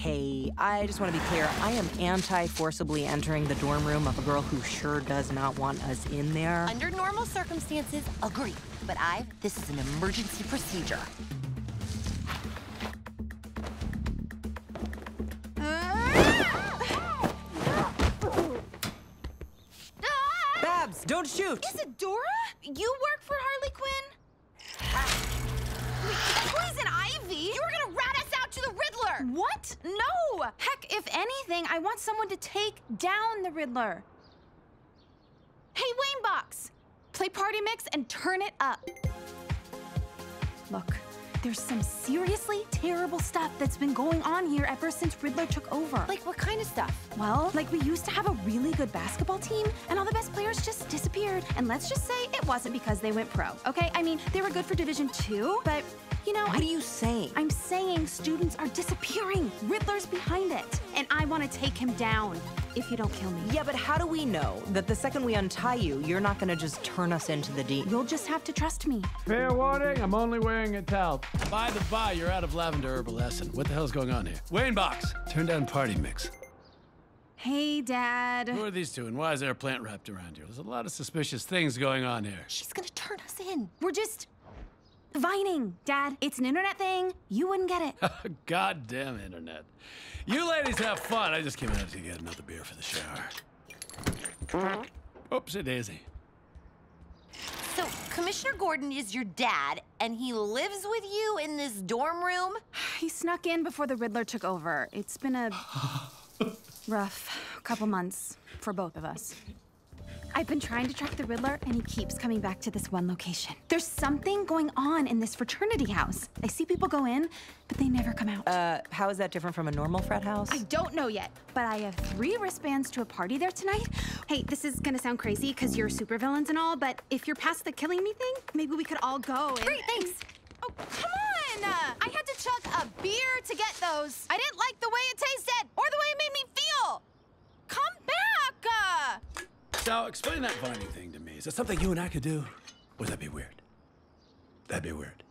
Hey, I just want to be clear. I am anti forcibly entering the dorm room of a girl who sure does not want us in there. Under normal circumstances, agree. But I, this is an emergency procedure. Babs, don't shoot! Isadora? You work for Harley Quinn? Ah. Wait, No! Heck, if anything, I want someone to take down the Riddler. Hey, Wayne Box! Play Party Mix and turn it up. Look, there's some seriously terrible stuff that's been going on here ever since Riddler took over. Like, what kind of stuff? Well, like we used to have a really good basketball team, and all the best players just disappeared. And let's just say it wasn't because they went pro, okay? I mean, they were good for Division Two, but you know, What I, are you saying? I'm saying students are disappearing. Riddler's behind it, and I want to take him down. If you don't kill me, Yeah, but how do we know that the second we untie you, you're not gonna just turn us into the deep? you'll just have to trust me. Fair warning, I'm only wearing a towel. By the by, you're out of lavender herbal essence. What the hell's going on here? Wayne Box, turn down party mix. Hey, Dad. Who are these two, and why is there a plant wrapped around you? There's a lot of suspicious things going on here. She's gonna turn us in. We're just vining, Dad. It's an internet thing. You wouldn't get it. Goddamn internet. You ladies have fun. I just came out to get another beer for the shower. Oopsie daisy. So, Commissioner Gordon is your dad, and he lives with you in this dorm room? he snuck in before the Riddler took over. It's been a rough couple months for both of us. I've been trying to track the Riddler, and he keeps coming back to this one location. There's something going on in this fraternity house. I see people go in, but they never come out. Uh, how is that different from a normal frat house? I don't know yet, but I have three wristbands to a party there tonight. Hey, this is gonna sound crazy because you're supervillains and all, but if you're past the killing me thing, maybe we could all go. And... Great, thanks. Oh, come on! I had to chug a beer to get those. I didn't like the way it tasted or the way it made me feel. Come back! So, explain that vining thing to me. Is that something you and I could do? Would that be weird? That'd be weird.